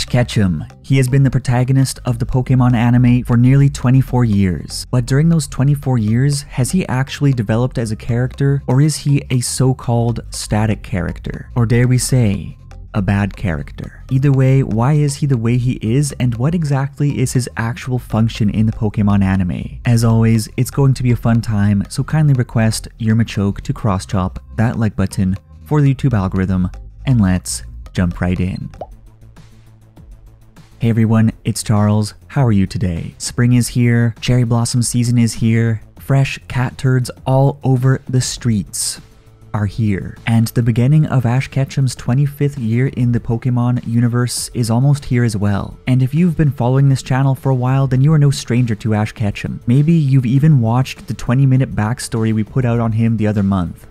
Ash Ketchum. He has been the protagonist of the Pokemon anime for nearly 24 years. But during those 24 years, has he actually developed as a character, or is he a so-called static character? Or dare we say, a bad character. Either way, why is he the way he is and what exactly is his actual function in the Pokemon anime? As always, it's going to be a fun time, so kindly request your Machoke to cross chop that like button for the YouTube algorithm, and let's jump right in. Hey everyone, it's Charles. How are you today? Spring is here, cherry blossom season is here, fresh cat turds all over the streets are here. And the beginning of Ash Ketchum's 25th year in the Pokemon universe is almost here as well. And if you've been following this channel for a while, then you are no stranger to Ash Ketchum. Maybe you've even watched the 20 minute backstory we put out on him the other month.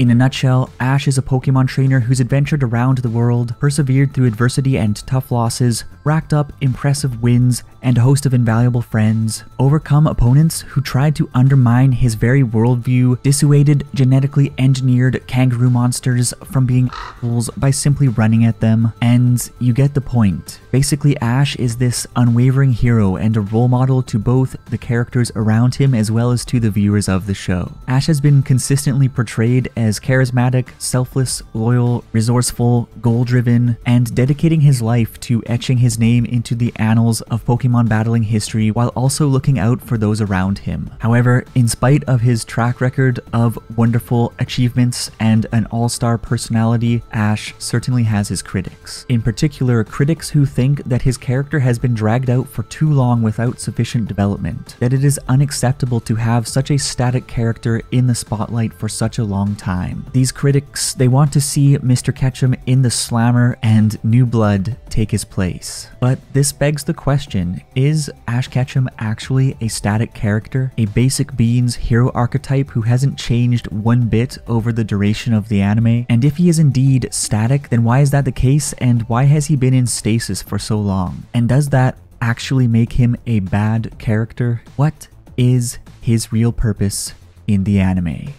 In a nutshell, Ash is a Pokemon trainer who's adventured around the world, persevered through adversity and tough losses, racked up impressive wins, and a host of invaluable friends, overcome opponents who tried to undermine his very worldview, dissuaded genetically engineered kangaroo monsters from being fools by simply running at them, and you get the point. Basically, Ash is this unwavering hero and a role model to both the characters around him as well as to the viewers of the show. Ash has been consistently portrayed as charismatic, selfless, loyal, resourceful, goal-driven, and dedicating his life to etching his name into the annals of Pokemon battling history while also looking out for those around him. However, in spite of his track record of wonderful achievements and an all-star personality, Ash certainly has his critics. In particular, critics who think that his character has been dragged out for too long without sufficient development, that it is unacceptable to have such a static character in the spotlight for such a long time. These critics, they want to see Mr. Ketchum in the slammer and new blood take his place. But this begs the question, is Ash Ketchum actually a static character? A basic beans hero archetype who hasn't changed one bit over the duration of the anime? And if he is indeed static, then why is that the case and why has he been in stasis for so long? And does that actually make him a bad character? What is his real purpose in the anime?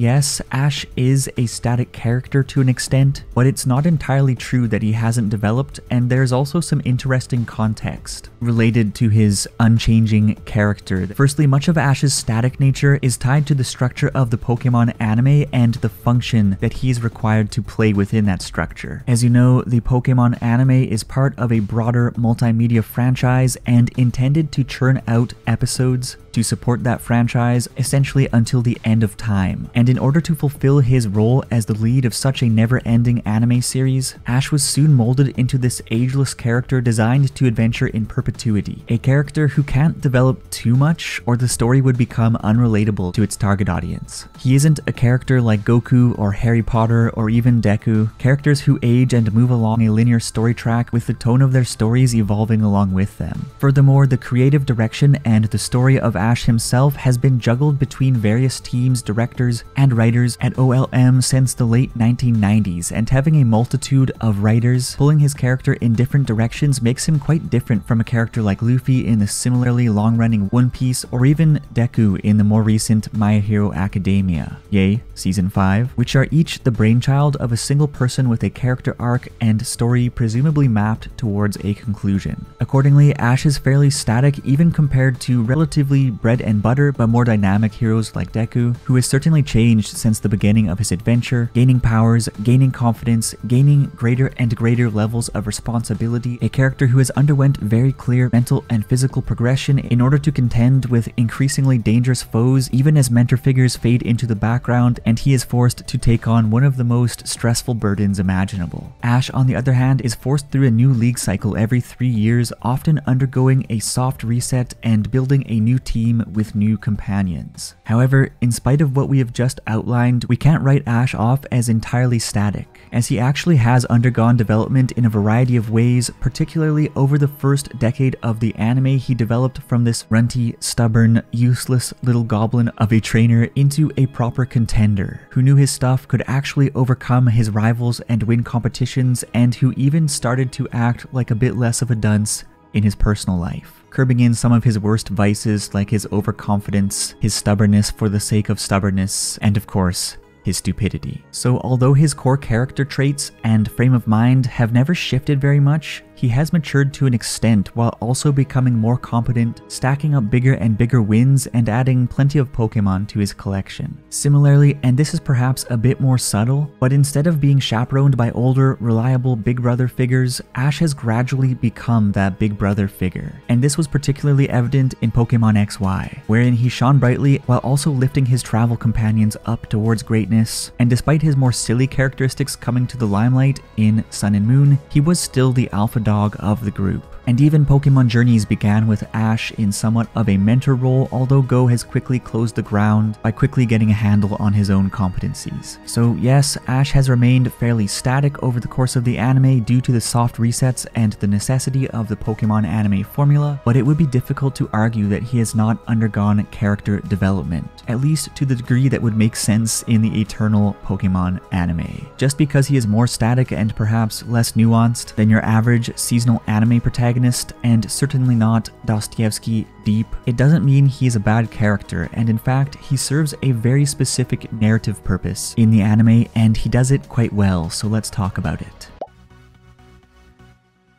Yes, Ash is a static character to an extent, but it's not entirely true that he hasn't developed, and there's also some interesting context related to his unchanging character. Firstly, much of Ash's static nature is tied to the structure of the Pokemon anime and the function that he's required to play within that structure. As you know, the Pokemon anime is part of a broader multimedia franchise and intended to churn out episodes to support that franchise essentially until the end of time. And in order to fulfill his role as the lead of such a never-ending anime series, Ash was soon molded into this ageless character designed to adventure in perpetuity. A character who can't develop too much or the story would become unrelatable to its target audience. He isn't a character like Goku or Harry Potter or even Deku, characters who age and move along a linear story track with the tone of their stories evolving along with them. Furthermore, the creative direction and the story of Ash himself has been juggled between various teams, directors, and writers at OLM since the late 1990s, and having a multitude of writers pulling his character in different directions makes him quite different from a character like Luffy in the similarly long-running One Piece or even Deku in the more recent My Hero Academia, yay, Season 5, which are each the brainchild of a single person with a character arc and story presumably mapped towards a conclusion. Accordingly, Ash is fairly static even compared to relatively bread and butter but more dynamic heroes like Deku, who has certainly changed since the beginning of his adventure, gaining powers, gaining confidence, gaining greater and greater levels of responsibility, a character who has underwent very clear mental and physical progression in order to contend with increasingly dangerous foes even as mentor figures fade into the background and he is forced to take on one of the most stressful burdens imaginable. Ash, on the other hand, is forced through a new league cycle every three years, often undergoing a soft reset and building a new team team with new companions. However, in spite of what we have just outlined, we can't write Ash off as entirely static, as he actually has undergone development in a variety of ways, particularly over the first decade of the anime he developed from this runty, stubborn, useless little goblin of a trainer into a proper contender, who knew his stuff, could actually overcome his rivals and win competitions, and who even started to act like a bit less of a dunce in his personal life curbing in some of his worst vices like his overconfidence, his stubbornness for the sake of stubbornness, and of course, his stupidity. So although his core character traits and frame of mind have never shifted very much, he has matured to an extent while also becoming more competent, stacking up bigger and bigger wins and adding plenty of Pokemon to his collection. Similarly, and this is perhaps a bit more subtle, but instead of being chaperoned by older, reliable big brother figures, Ash has gradually become that big brother figure. And this was particularly evident in Pokemon XY, wherein he shone brightly while also lifting his travel companions up towards and despite his more silly characteristics coming to the limelight in Sun and Moon, he was still the alpha dog of the group. And even Pokemon Journeys began with Ash in somewhat of a mentor role, although Goh has quickly closed the ground by quickly getting a handle on his own competencies. So yes, Ash has remained fairly static over the course of the anime due to the soft resets and the necessity of the Pokemon anime formula, but it would be difficult to argue that he has not undergone character development, at least to the degree that would make sense in the Eternal Pokemon anime. Just because he is more static and perhaps less nuanced than your average seasonal anime protagonist, and certainly not Dostoevsky deep, it doesn't mean he's a bad character, and in fact, he serves a very specific narrative purpose in the anime, and he does it quite well, so let's talk about it.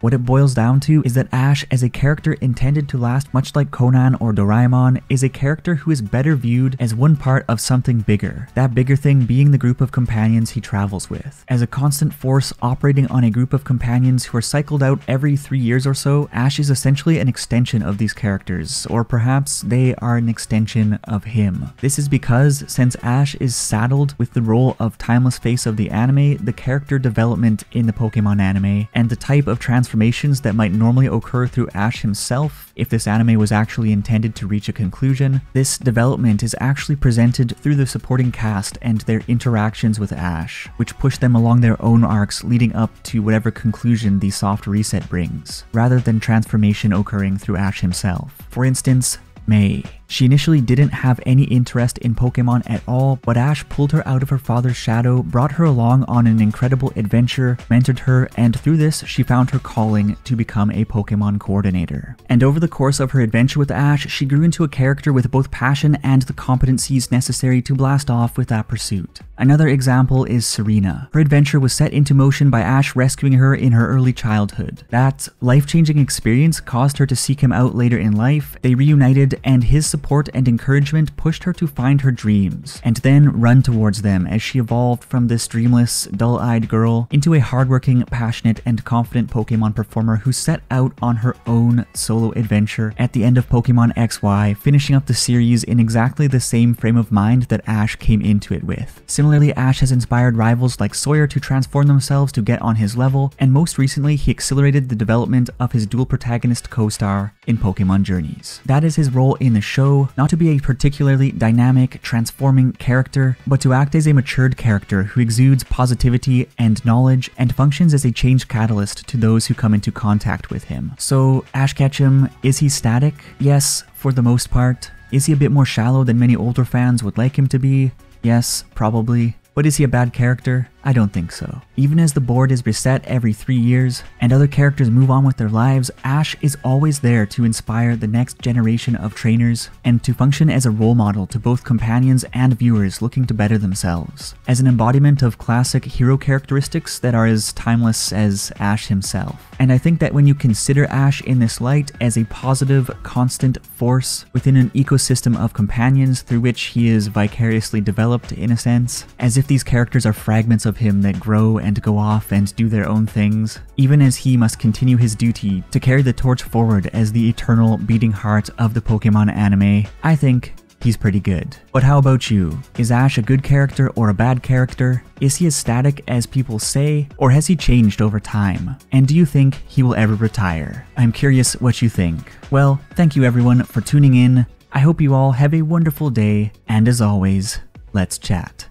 What it boils down to is that Ash, as a character intended to last much like Conan or Doraemon, is a character who is better viewed as one part of something bigger, that bigger thing being the group of companions he travels with. As a constant force operating on a group of companions who are cycled out every three years or so, Ash is essentially an extension of these characters, or perhaps they are an extension of him. This is because, since Ash is saddled with the role of timeless face of the anime, the character development in the Pokemon anime, and the type of transformation transformations that might normally occur through Ash himself if this anime was actually intended to reach a conclusion, this development is actually presented through the supporting cast and their interactions with Ash, which push them along their own arcs leading up to whatever conclusion the soft reset brings, rather than transformation occurring through Ash himself. For instance, May. She initially didn't have any interest in Pokemon at all, but Ash pulled her out of her father's shadow, brought her along on an incredible adventure, mentored her, and through this, she found her calling to become a Pokemon coordinator. And over the course of her adventure with Ash, she grew into a character with both passion and the competencies necessary to blast off with that pursuit. Another example is Serena. Her adventure was set into motion by Ash rescuing her in her early childhood. That life-changing experience caused her to seek him out later in life. They reunited, and his support and encouragement pushed her to find her dreams, and then run towards them as she evolved from this dreamless, dull-eyed girl into a hardworking, passionate, and confident Pokemon performer who set out on her own solo adventure at the end of Pokemon XY, finishing up the series in exactly the same frame of mind that Ash came into it with. Similarly, Ash has inspired rivals like Sawyer to transform themselves to get on his level, and most recently, he accelerated the development of his dual protagonist co-star in Pokemon Journeys. That is his role in the show, not to be a particularly dynamic, transforming character, but to act as a matured character who exudes positivity and knowledge and functions as a change catalyst to those who come into contact with him. So, Ash Ketchum, is he static? Yes, for the most part. Is he a bit more shallow than many older fans would like him to be? Yes, probably. But is he a bad character? I don't think so. Even as the board is reset every three years and other characters move on with their lives, Ash is always there to inspire the next generation of trainers and to function as a role model to both companions and viewers looking to better themselves, as an embodiment of classic hero characteristics that are as timeless as Ash himself. And I think that when you consider Ash in this light as a positive, constant force within an ecosystem of companions through which he is vicariously developed in a sense, as if these characters are fragments of of him that grow and go off and do their own things, even as he must continue his duty to carry the torch forward as the eternal beating heart of the Pokemon anime, I think he's pretty good. But how about you? Is Ash a good character or a bad character? Is he as static as people say, or has he changed over time? And do you think he will ever retire? I'm curious what you think. Well, thank you everyone for tuning in. I hope you all have a wonderful day, and as always, let's chat.